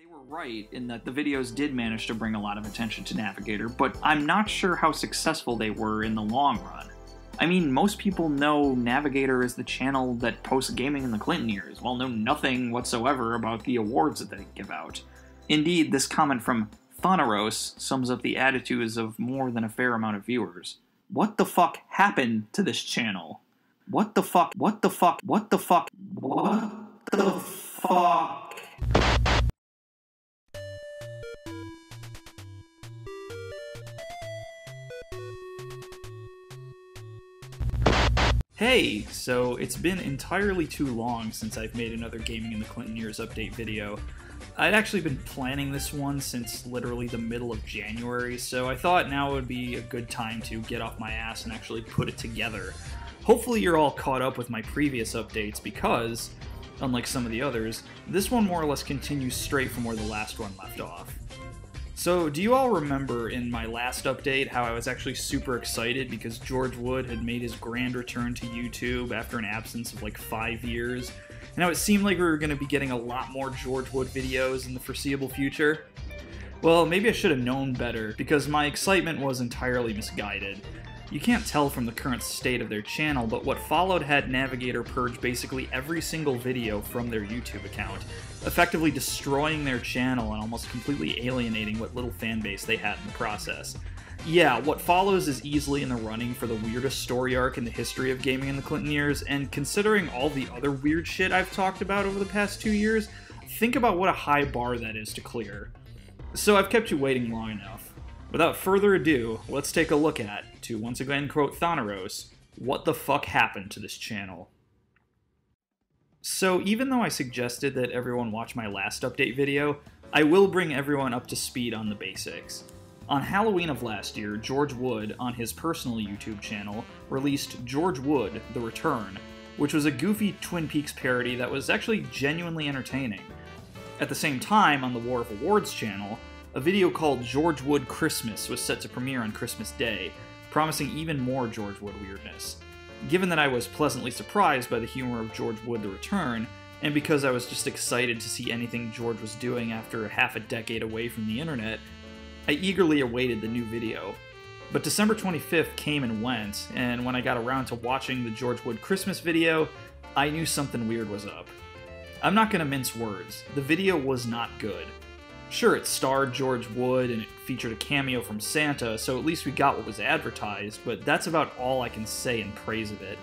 They were right in that the videos did manage to bring a lot of attention to NAVGTR, but I'm not sure how successful they were in the long run. I mean, most people know NAVGTR is the channel that posts gaming in the Clinton years, while know nothing whatsoever about the awards that they give out. Indeed, this comment from Thonaros sums up the attitudes of more than a fair amount of viewers. What the fuck happened to this channel? What the fuck? What the fuck? What the fuck? What the fuck? Hey, so it's been entirely too long since I've made another Gaming in the Clinton Years update video. I'd actually been planning this one since literally the middle of January, so I thought now would be a good time to get off my ass and actually put it together. Hopefully you're all caught up with my previous updates because, unlike some of the others, this one more or less continues straight from where the last one left off. So, do you all remember in my last update how I was actually super excited because George Wood had made his grand return to YouTube after an absence of like five years? And how it seemed like we were going to be getting a lot more George Wood videos in the foreseeable future? Well, maybe I should have known better because my excitement was entirely misguided. You can't tell from the current state of their channel, but what followed had NAVGTR purge basically every single video from their YouTube account, effectively destroying their channel and almost completely alienating what little fanbase they had in the process. Yeah, what follows is easily in the running for the weirdest story arc in the history of gaming in the Clinton years, and considering all the other weird shit I've talked about over the past two years, think about what a high bar that is to clear. So I've kept you waiting long enough. Without further ado, let's take a look at, to once again quote Thonaros, what the fuck happened to this channel? So even though I suggested that everyone watch my last update video, I will bring everyone up to speed on the basics. On Halloween of last year, George Wood, on his personal YouTube channel, released George Wood The Return, which was a goofy Twin Peaks parody that was actually genuinely entertaining. At the same time, on the War of Awards channel, a video called George Wood Christmas was set to premiere on Christmas Day, promising even more George Wood weirdness. Given that I was pleasantly surprised by the humor of George Wood The Return, and because I was just excited to see anything George was doing after half a decade away from the internet, I eagerly awaited the new video. But December 25th came and went, and when I got around to watching the George Wood Christmas video, I knew something weird was up. I'm not gonna mince words, the video was not good. Sure, it starred George Wood and it featured a cameo from Santa, so at least we got what was advertised, but that's about all I can say in praise of it.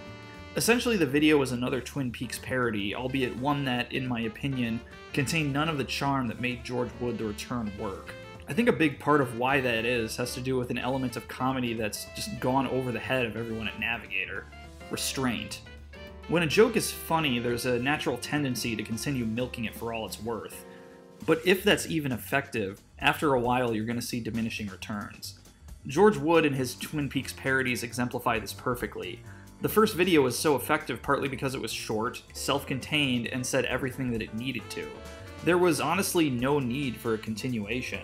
Essentially, the video was another Twin Peaks parody, albeit one that, in my opinion, contained none of the charm that made George Wood The Return work. I think a big part of why that is has to do with an element of comedy that's just gone over the head of everyone at NAVGTR restraint. When a joke is funny, there's a natural tendency to continue milking it for all it's worth. But if that's even effective, after a while you're going to see diminishing returns. George Wood and his Twin Peaks parodies exemplify this perfectly. The first video was so effective partly because it was short, self contained, and said everything that it needed to. There was honestly no need for a continuation.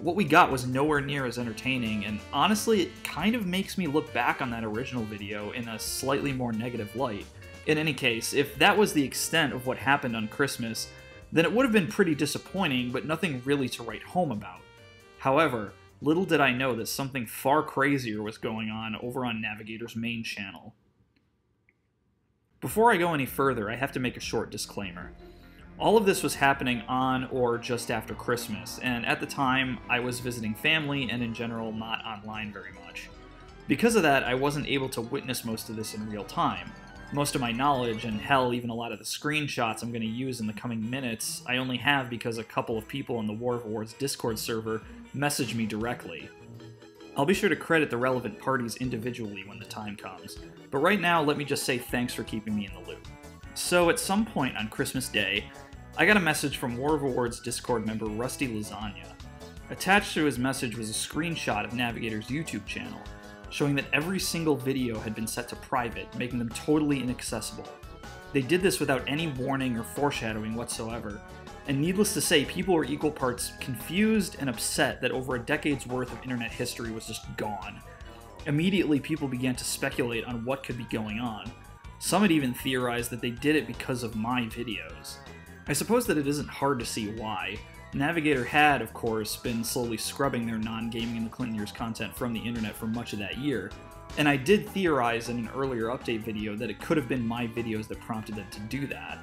What we got was nowhere near as entertaining, and honestly, it kind of makes me look back on that original video in a slightly more negative light. In any case, if that was the extent of what happened on Christmas, then it would have been pretty disappointing, but nothing really to write home about. However, little did I know that something far crazier was going on over on NAVGTR's main channel. Before I go any further, I have to make a short disclaimer. All of this was happening on or just after Christmas, and at the time, I was visiting family and in general not online very much. Because of that, I wasn't able to witness most of this in real time, most of my knowledge, and hell, even a lot of the screenshots I'm going to use in the coming minutes, I only have because a couple of people on the War of Awards Discord server messaged me directly. I'll be sure to credit the relevant parties individually when the time comes, but right now let me just say thanks for keeping me in the loop. So, at some point on Christmas Day, I got a message from War of Awards Discord member Rusty Lasagna. Attached to his message was a screenshot of NAVGTR's YouTube channel, showing that every single video had been set to private, making them totally inaccessible. They did this without any warning or foreshadowing whatsoever, and needless to say, people were equal parts confused and upset that over a decade's worth of internet history was just gone. Immediately, people began to speculate on what could be going on. Some had even theorized that they did it because of my videos. I suppose that it isn't hard to see why. NAVGTR had, of course, been slowly scrubbing their non gaming in the Clinton years content from the internet for much of that year, and I did theorize in an earlier update video that it could have been my videos that prompted them to do that.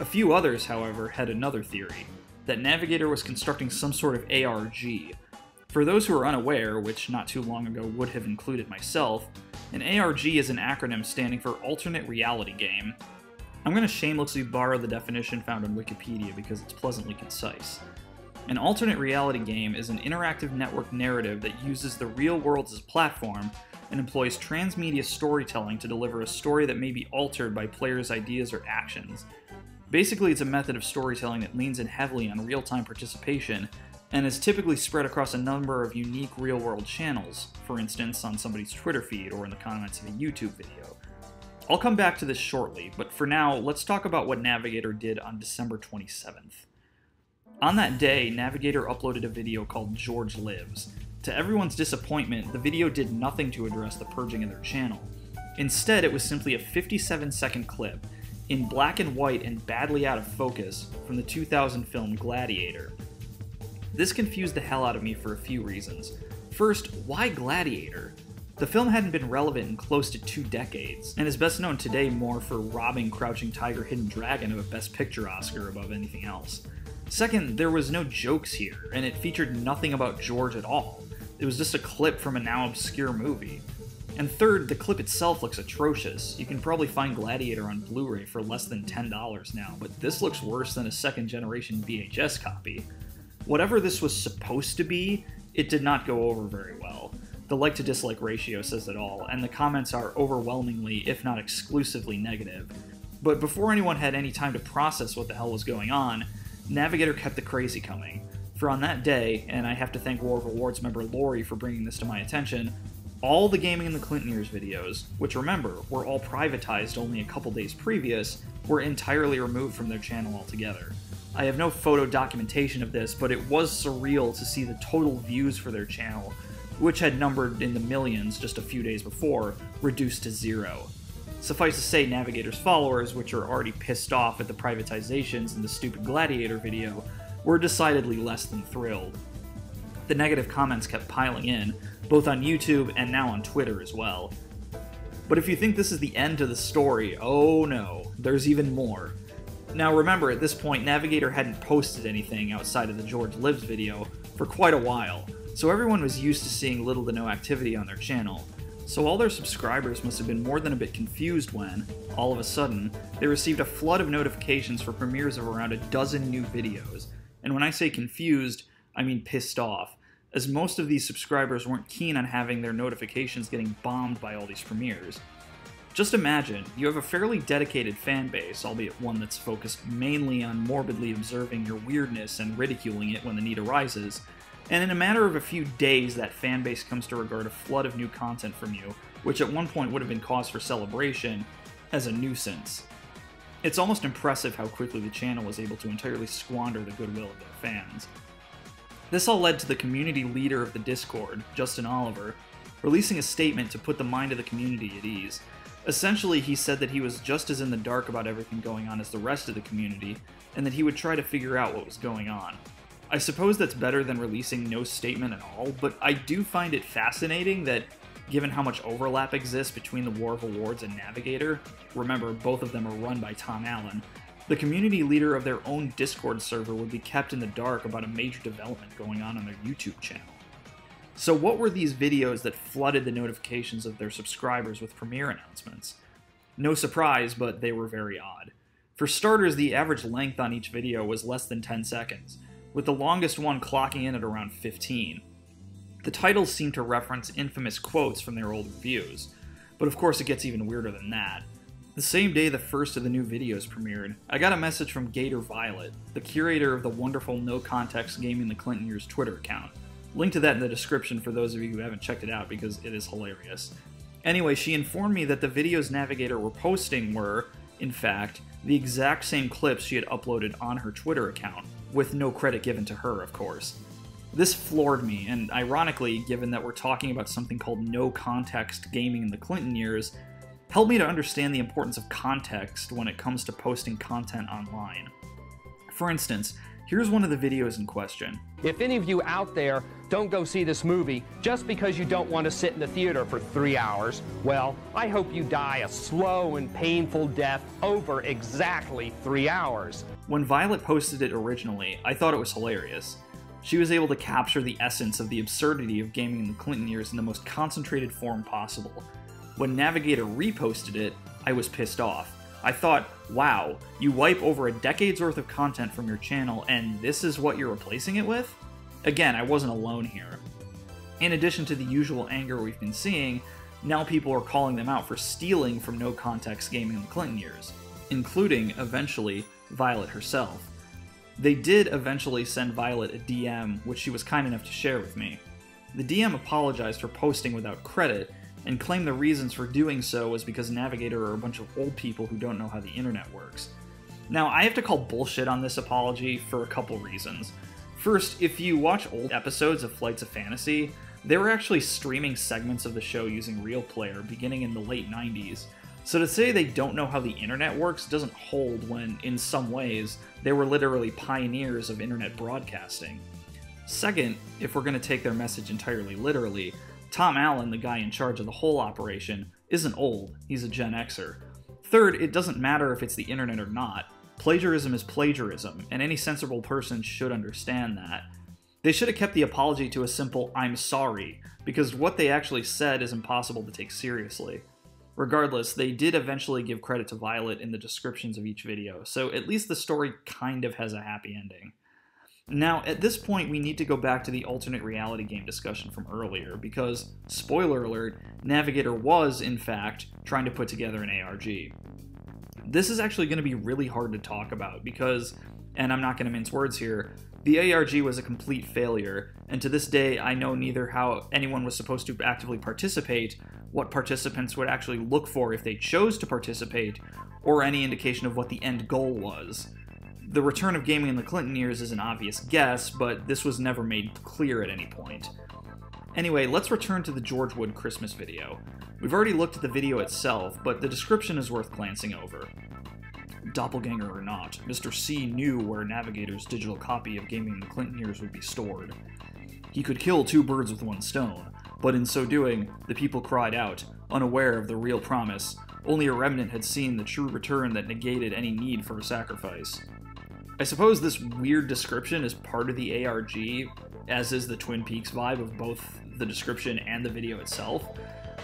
A few others, however, had another theory that NAVGTR was constructing some sort of ARG. For those who are unaware, which not too long ago would have included myself, an ARG is an acronym standing for Alternate Reality Game. I'm going to shamelessly borrow the definition found on Wikipedia because it's pleasantly concise. An alternate reality game is an interactive network narrative that uses the real world as a platform and employs transmedia storytelling to deliver a story that may be altered by players' ideas or actions. Basically, it's a method of storytelling that leans in heavily on real time participation and is typically spread across a number of unique real world channels, for instance, on somebody's Twitter feed or in the comments of a YouTube video. I'll come back to this shortly, but for now, let's talk about what NAVGTR did on December 27th. On that day, NAVGTR uploaded a video called George Lives. To everyone's disappointment, the video did nothing to address the purging of their channel. Instead, it was simply a 57 second clip, in black and white and badly out of focus, from the 2000 film Gladiator. This confused the hell out of me for a few reasons. First, why Gladiator? The film hadn't been relevant in close to two decades, and is best known today more for robbing Crouching Tiger Hidden Dragon of a Best Picture Oscar above anything else. Second, there was no jokes here, and it featured nothing about George at all. It was just a clip from a now obscure movie. And third, the clip itself looks atrocious. You can probably find Gladiator on Blu ray for less than $10 now, but this looks worse than a second generation VHS copy. Whatever this was supposed to be, it did not go over very well. The like to dislike ratio says it all, and the comments are overwhelmingly, if not exclusively, negative. But before anyone had any time to process what the hell was going on, NAVGTR kept the crazy coming. For on that day, and I have to thank War of Awards member Lori for bringing this to my attention, all the Gaming in the Clinton Years videos, which remember, were all privatized only a couple days previous, were entirely removed from their channel altogether. I have no photo documentation of this, but it was surreal to see the total views for their channel, which had numbered in the millions just a few days before, reduced to zero. Suffice to say, NAVGTR's followers, which are already pissed off at the privatizations in the stupid Gladiator video, were decidedly less than thrilled. The negative comments kept piling in, both on YouTube and now on Twitter as well. But if you think this is the end to the story, oh no, there's even more. Now remember, at this point, NAVGTR hadn't posted anything outside of the George Lives video for quite a while, so everyone was used to seeing little to no activity on their channel, so all their subscribers must have been more than a bit confused when, all of a sudden, they received a flood of notifications for premieres of around a dozen new videos. And when I say confused, I mean pissed off, as most of these subscribers weren't keen on having their notifications getting bombed by all these premieres. Just imagine, you have a fairly dedicated fan base, albeit one that's focused mainly on morbidly observing your weirdness and ridiculing it when the need arises, and in a matter of a few days, that fanbase comes to regard a flood of new content from you, which at one point would have been cause for celebration, as a nuisance. It's almost impressive how quickly the channel was able to entirely squander the goodwill of their fans. This all led to the community leader of the Discord, Justen Oliver, releasing a statement to put the mind of the community at ease. Essentially, he said that he was just as in the dark about everything going on as the rest of the community, and that he would try to figure out what was going on. I suppose that's better than releasing no statement at all, but I do find it fascinating that, given how much overlap exists between the War of Awards and NAVGTR, remember, both of them are run by Tom Allen, the community leader of their own Discord server would be kept in the dark about a major development going on on their YouTube channel. So, what were these videos that flooded the notifications of their subscribers with premiere announcements? No surprise, but they were very odd. For starters, the average length on each video was less than 10 seconds, with the longest one clocking in at around 15. The titles seem to reference infamous quotes from their old reviews, but of course it gets even weirder than that. The same day the first of the new videos premiered, I got a message from Gator Violet, the curator of the wonderful No Context Gaming the Clinton Years Twitter account. Link to that in the description for those of you who haven't checked it out because it is hilarious. Anyway, she informed me that the videos NAVGTR were posting were, in fact, the exact same clips she had uploaded on her Twitter account, with no credit given to her, of course. This floored me, and ironically, given that we're talking about something called no context gaming in the Clinton years, helped me to understand the importance of context when it comes to posting content online. For instance, Here's one of the videos in question. If any of you out there don't go see this movie just because you don't want to sit in the theater for three hours, well, I hope you die a slow and painful death over exactly three hours. When Violet posted it originally, I thought it was hilarious. She was able to capture the essence of the absurdity of gaming in the Clinton years in the most concentrated form possible. When NAVGTR reposted it, I was pissed off. I thought, wow, you wipe over a decade's worth of content from your channel and this is what you're replacing it with? Again, I wasn't alone here. In addition to the usual anger we've been seeing, now people are calling them out for stealing from no context gaming in the Clinton years, including, eventually, Violet herself. They did eventually send Violet a DM, which she was kind enough to share with me. The DM apologized for posting without credit, and claimed the reasons for doing so was because NAVGTR are a bunch of old people who don't know how the internet works. Now, I have to call bullshit on this apology for a couple reasons. First, if you watch old episodes of Flights of Fantasy, they were actually streaming segments of the show using Real Player beginning in the late 90s. So to say they don't know how the internet works doesn't hold when, in some ways, they were literally pioneers of internet broadcasting. Second, if we're going to take their message entirely literally, Tom Allen, the guy in charge of the whole operation, isn't old, he's a Gen Xer. Third, it doesn't matter if it's the internet or not. Plagiarism is plagiarism, and any sensible person should understand that. They should have kept the apology to a simple I'm sorry, because what they actually said is impossible to take seriously. Regardless, they did eventually give credit to Violet in the descriptions of each video, so at least the story kind of has a happy ending. Now, at this point, we need to go back to the alternate reality game discussion from earlier, because, spoiler alert, NAVGTR was, in fact, trying to put together an ARG. This is actually going to be really hard to talk about because, and I'm not going to mince words here, the ARG was a complete failure, and to this day, I know neither how anyone was supposed to actively participate, what participants would actually look for if they chose to participate, or any indication of what the end goal was. The return of gaming in the Clinton years is an obvious guess, but this was never made clear at any point. Anyway, let's return to the George Wood Christmas video. We've already looked at the video itself, but the description is worth glancing over. Doppelganger or not, Mr. C knew where NAVGTR's digital copy of Gaming in the Clinton years would be stored. He could kill two birds with one stone, but in so doing, the people cried out, unaware of the real promise. Only a remnant had seen the true return that negated any need for a sacrifice. I suppose this weird description is part of the ARG, as is the Twin Peaks vibe of both the description and the video itself.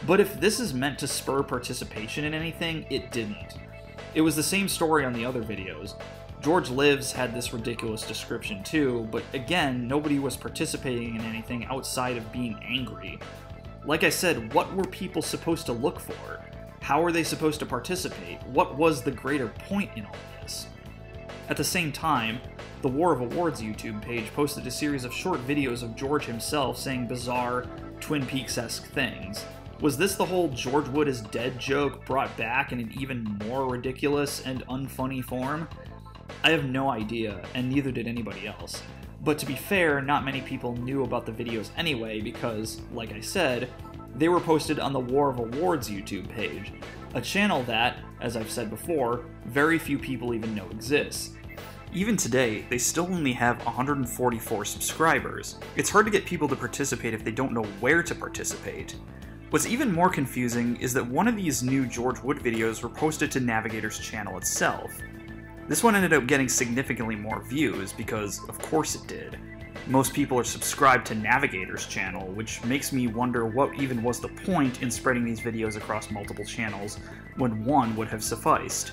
But if this is meant to spur participation in anything, it didn't. It was the same story on the other videos. George Lives had this ridiculous description too, but again, nobody was participating in anything outside of being angry. Like I said, what were people supposed to look for? How were they supposed to participate? What was the greater point in all this? At the same time, the War of Awards YouTube page posted a series of short videos of George himself saying bizarre, Twin Peaks esque things. Was this the whole George Wood is dead joke brought back in an even more ridiculous and unfunny form? I have no idea, and neither did anybody else. But to be fair, not many people knew about the videos anyway because, like I said, they were posted on the War of Awards YouTube page, a channel that, as I've said before, very few people even know exists. Even today, they still only have 144 subscribers. It's hard to get people to participate if they don't know where to participate. What's even more confusing is that one of these new George Wood videos were posted to NAVGTR's channel itself. This one ended up getting significantly more views, because of course it did. Most people are subscribed to NAVGTR's channel, which makes me wonder what even was the point in spreading these videos across multiple channels, when one would have sufficed.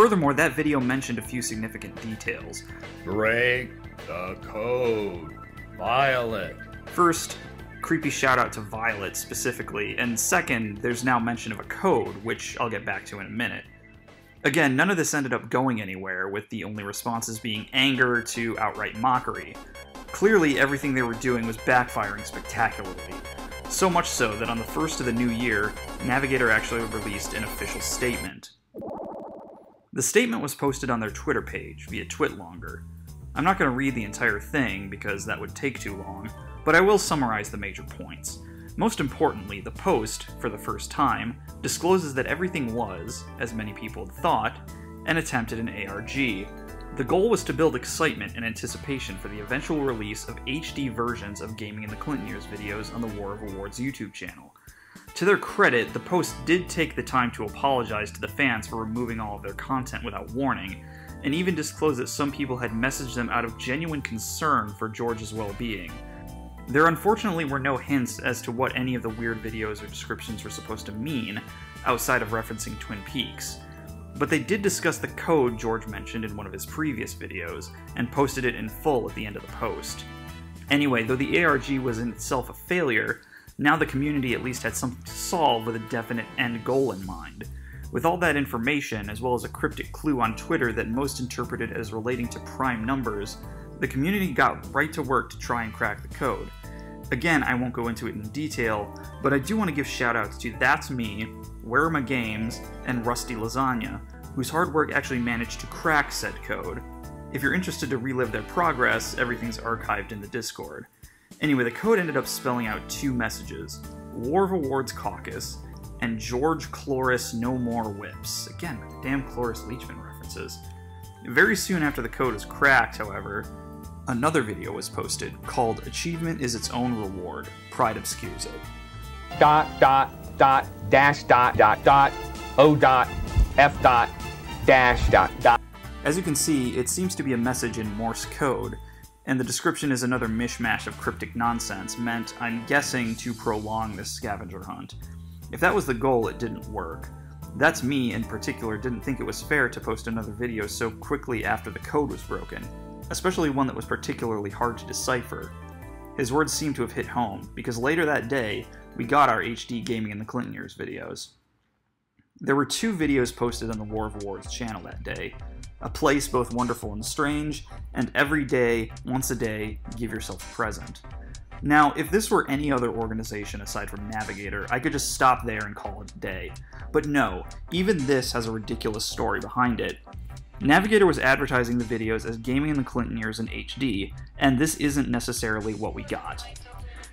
Furthermore, that video mentioned a few significant details. Break the code. Violet. First, creepy shout out to Violet specifically, and second, there's now mention of a code, which I'll get back to in a minute. Again, none of this ended up going anywhere, with the only responses being anger to outright mockery. Clearly, everything they were doing was backfiring spectacularly. So much so that on the first of the new year, NAVGTR actually released an official statement. The statement was posted on their Twitter page via TwitLonger. I'm not going to read the entire thing because that would take too long, but I will summarize the major points. Most importantly, the post, for the first time, discloses that everything was, as many people had thought, an attempt at an ARG. The goal was to build excitement and anticipation for the eventual release of HD versions of Gaming in the Clinton Years videos on the War of Awards YouTube channel. To their credit, the post did take the time to apologize to the fans for removing all of their content without warning, and even disclose that some people had messaged them out of genuine concern for George's well being. There unfortunately were no hints as to what any of the weird videos or descriptions were supposed to mean, outside of referencing Twin Peaks. But they did discuss the code George mentioned in one of his previous videos, and posted it in full at the end of the post. Anyway, though the ARG was in itself a failure, now the community at least had something to solve with a definite end goal in mind. With all that information, as well as a cryptic clue on Twitter that most interpreted as relating to prime numbers, the community got right to work to try and crack the code. Again, I won't go into it in detail, but I do want to give shoutouts to That's Me, Werema Games, and Rusty Lasagna, whose hard work actually managed to crack said code. If you're interested to relive their progress, everything's archived in the Discord. Anyway, the code ended up spelling out two messages War of Awards Caucus and George Cloris No More Whips. Again, damn Cloris Leachman references. Very soon after the code was cracked, however, another video was posted called Achievement is Its Own Reward. Pride obscures it. Dot, dot, dot, dash, dot, dot, dot, O dot, F dot, dash, dot, dot. As you can see, it seems to be a message in Morse code, and the description is another mishmash of cryptic nonsense meant, I'm guessing, to prolong this scavenger hunt. If that was the goal, it didn't work. That's me, in particular, didn't think it was fair to post another video so quickly after the code was broken, especially one that was particularly hard to decipher. His words seem to have hit home, because later that day, we got our HD Gaming in the Clinton Years videos. There were two videos posted on the War of Awards channel that day a place both wonderful and strange, and every day, once a day, give yourself a present. Now, if this were any other organization aside from NAVGTR, I could just stop there and call it a day. But no, even this has a ridiculous story behind it. NAVGTR was advertising the videos as Gaming in the Clinton Years in HD, and this isn't necessarily what we got.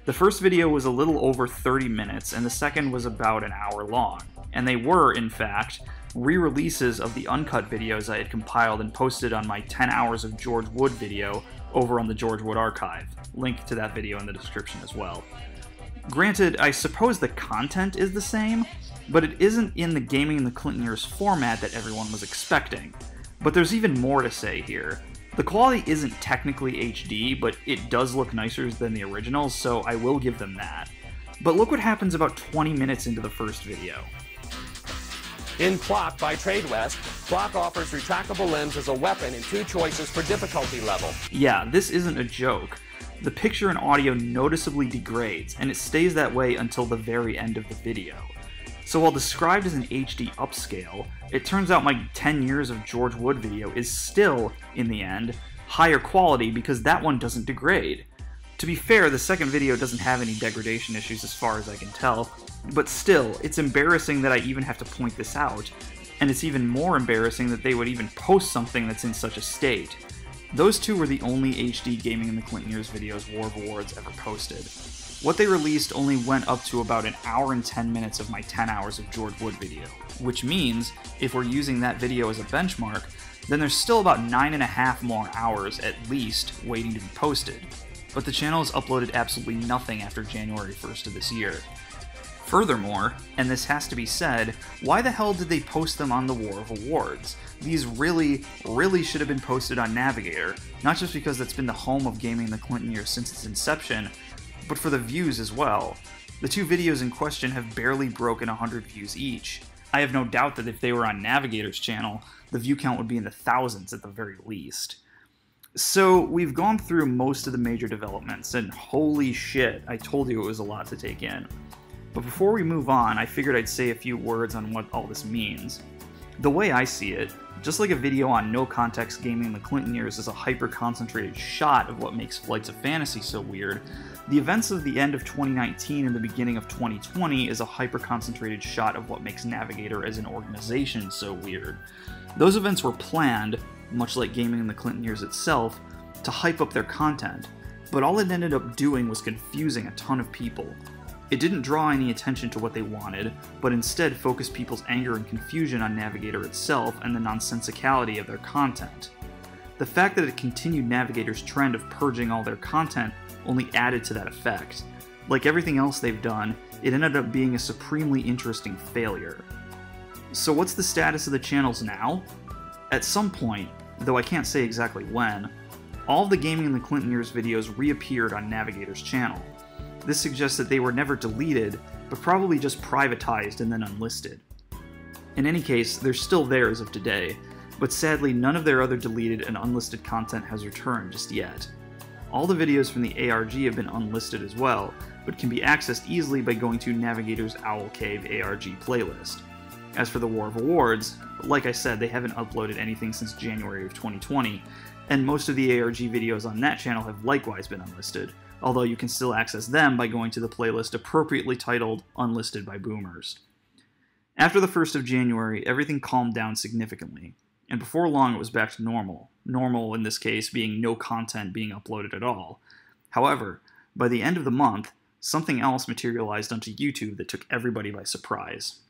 The first video was a little over 30 minutes, and the second was about an hour long. And they were, in fact, re releases of the uncut videos I had compiled and posted on my 10 hours of George Wood video over on the George Wood archive. Link to that video in the description as well. Granted, I suppose the content is the same, but it isn't in the Gaming in the Clinton Years format that everyone was expecting. But there's even more to say here. The quality isn't technically HD, but it does look nicer than the originals, so I will give them that. But look what happens about 20 minutes into the first video. In Clock by Tradewest, Clock offers retractable limbs as a weapon and two choices for difficulty level. Yeah, this isn't a joke. The picture and audio noticeably degrades, and it stays that way until the very end of the video. So while described as an HD upscale, it turns out my 10 years of George Wood video is still, in the end, higher quality because that one doesn't degrade. To be fair, the second video doesn't have any degradation issues as far as I can tell, but still, it's embarrassing that I even have to point this out, and it's even more embarrassing that they would even post something that's in such a state. Those two were the only HD Gaming in the Clinton Years videos War of Awards ever posted. What they released only went up to about an hour and 10 minutes of my 10 hours of George Wood video, which means, if we're using that video as a benchmark, then there's still about 9.5 more hours at least waiting to be posted. But the channel has uploaded absolutely nothing after January 1st of this year. Furthermore, and this has to be said, why the hell did they post them on the War of Awards? These really, really should have been posted on NAVGTR, not just because that's been the home of gaming in the Clinton years since its inception, but for the views as well. The two videos in question have barely broken 100 views each. I have no doubt that if they were on NAVGTR's channel, the view count would be in the thousands at the very least. So, we've gone through most of the major developments, and holy shit, I told you it was a lot to take in. But before we move on, I figured I'd say a few words on what all this means. The way I see it, just like a video on no context gaming in the Clinton years is a hyper concentrated shot of what makes Flights of Fantasy so weird, the events of the end of 2019 and the beginning of 2020 is a hyper concentrated shot of what makes NAVGTR as an organization so weird. Those events were planned, much like gaming in the Clinton years itself, to hype up their content, but all it ended up doing was confusing a ton of people. It didn't draw any attention to what they wanted, but instead focused people's anger and confusion on NAVGTR itself and the nonsensicality of their content. The fact that it continued NAVGTR's trend of purging all their content only added to that effect. Like everything else they've done, it ended up being a supremely interesting failure. So, what's the status of the channels now? At some point, though I can't say exactly when, all of the Gaming in the Clinton Years videos reappeared on NAVGTR's channel. This suggests that they were never deleted, but probably just privatized and then unlisted. In any case, they're still there as of today, but sadly none of their other deleted and unlisted content has returned just yet. All the videos from the ARG have been unlisted as well, but can be accessed easily by going to NAVGTR's Owl Cave ARG playlist. As for the War of Awards, like I said, they haven't uploaded anything since January of 2020, and most of the ARG videos on that channel have likewise been unlisted, although you can still access them by going to the playlist appropriately titled Unlisted by Boomers. After the 1st of January, everything calmed down significantly, and before long it was back to normal, normal in this case being no content being uploaded at all. However, by the end of the month, something else materialized onto YouTube that took everybody by surprise.